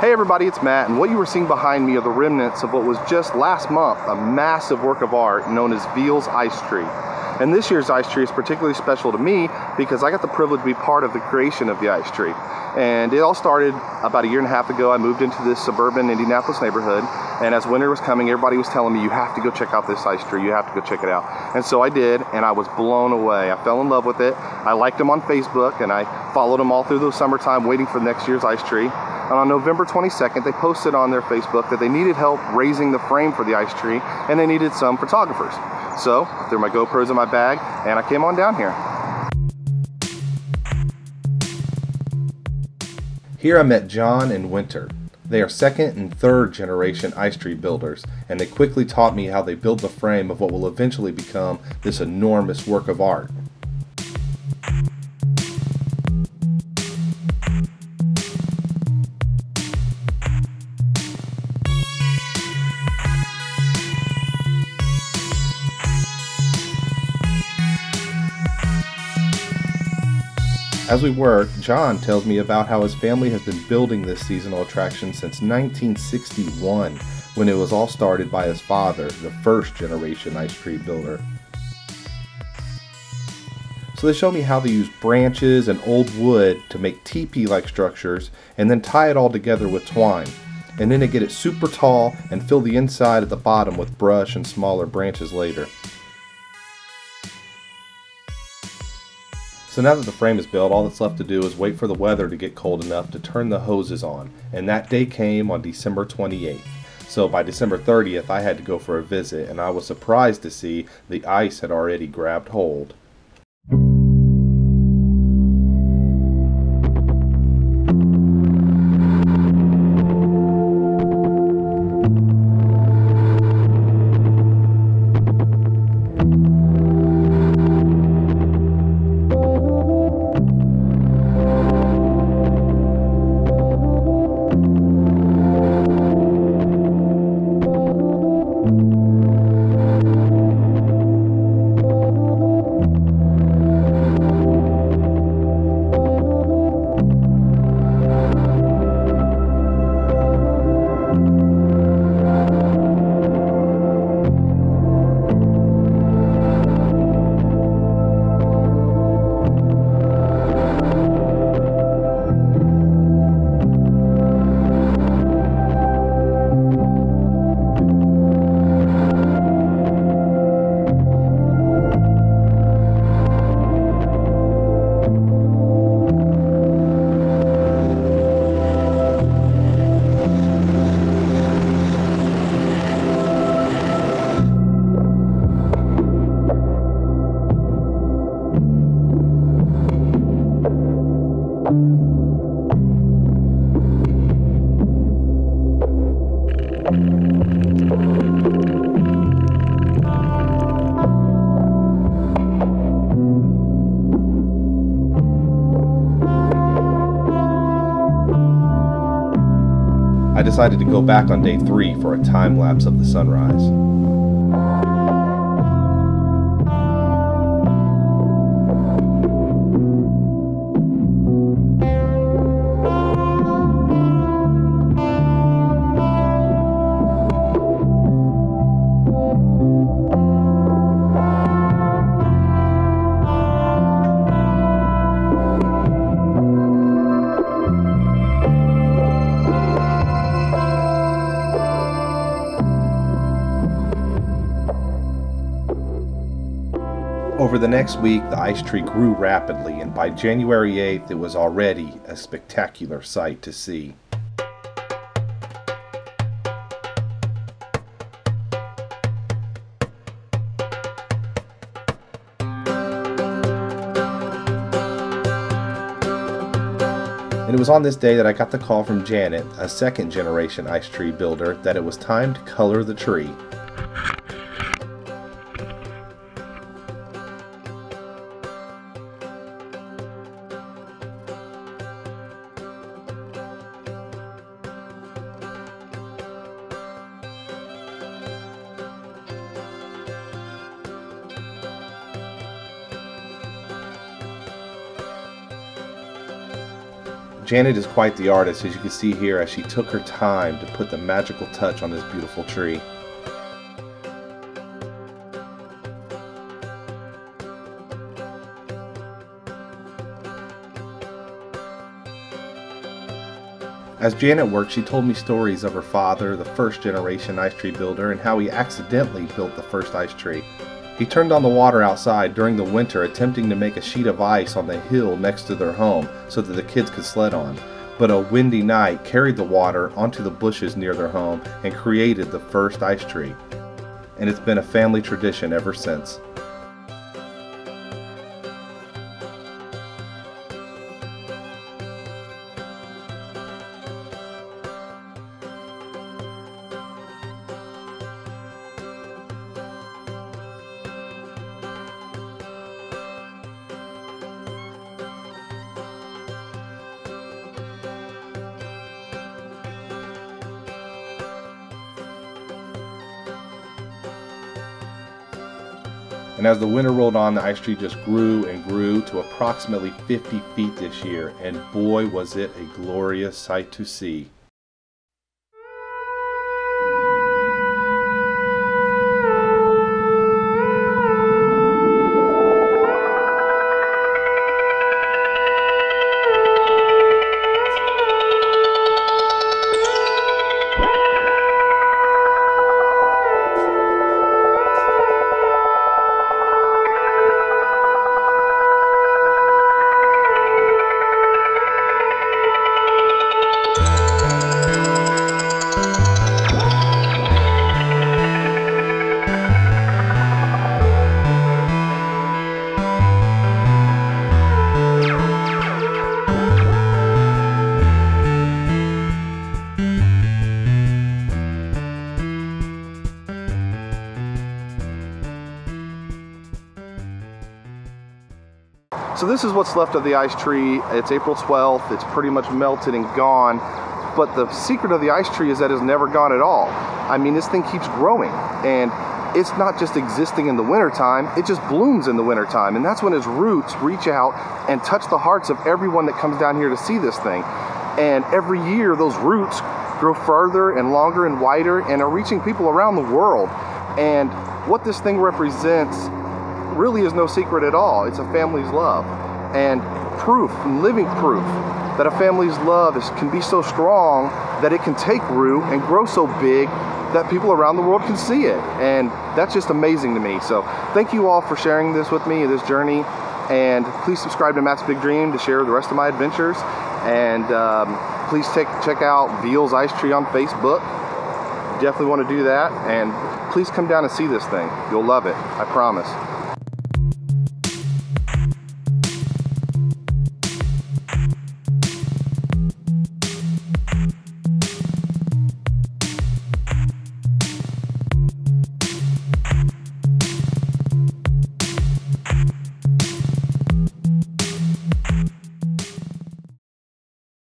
Hey everybody, it's Matt, and what you were seeing behind me are the remnants of what was just last month a massive work of art known as Veal's Ice Tree. And this year's ice tree is particularly special to me because I got the privilege to be part of the creation of the ice tree. And it all started about a year and a half ago. I moved into this suburban Indianapolis neighborhood, and as winter was coming, everybody was telling me, You have to go check out this ice tree, you have to go check it out. And so I did, and I was blown away. I fell in love with it. I liked them on Facebook, and I followed them all through the summertime waiting for next year's ice tree. And on November 22nd, they posted on their Facebook that they needed help raising the frame for the ice tree and they needed some photographers. So, threw my GoPros in my bag and I came on down here. Here I met John and Winter. They are second and third generation ice tree builders, and they quickly taught me how they build the frame of what will eventually become this enormous work of art. As we work, John tells me about how his family has been building this seasonal attraction since 1961, when it was all started by his father, the first generation ice tree builder. So they show me how they use branches and old wood to make teepee-like structures and then tie it all together with twine. And then they get it super tall and fill the inside at the bottom with brush and smaller branches later. So now that the frame is built, all that's left to do is wait for the weather to get cold enough to turn the hoses on, and that day came on December 28th. So by December 30th, I had to go for a visit, and I was surprised to see the ice had already grabbed hold. I decided to go back on day three for a time lapse of the sunrise. Over the next week, the ice tree grew rapidly, and by January 8th, it was already a spectacular sight to see. And it was on this day that I got the call from Janet, a second generation ice tree builder, that it was time to color the tree. Janet is quite the artist, as you can see here, as she took her time to put the magical touch on this beautiful tree. As Janet worked, she told me stories of her father, the first generation ice tree builder, and how he accidentally built the first ice tree. He turned on the water outside during the winter, attempting to make a sheet of ice on the hill next to their home so that the kids could sled on. But a windy night carried the water onto the bushes near their home and created the first ice tree. And it's been a family tradition ever since. And as the winter rolled on, the ice tree just grew and grew to approximately 50 feet this year, and boy was it a glorious sight to see. So this is what's left of the ice tree. It's April 12th. It's pretty much melted and gone. But the secret of the ice tree is that it's never gone at all. I mean, this thing keeps growing and it's not just existing in the wintertime, it just blooms in the wintertime. And that's when its roots reach out and touch the hearts of everyone that comes down here to see this thing. And every year, those roots grow further and longer and wider and are reaching people around the world. And what this thing represents really is no secret at all. It's a family's love and proof, living proof that a family's love is, can be so strong that it can take root and grow so big that people around the world can see it. And that's just amazing to me. So thank you all for sharing this with me, this journey. And please subscribe to Matt's Big Dream to share the rest of my adventures. And um, please take, check out Veal's Ice Tree on Facebook. Definitely want to do that. And please come down and see this thing. You'll love it. I promise.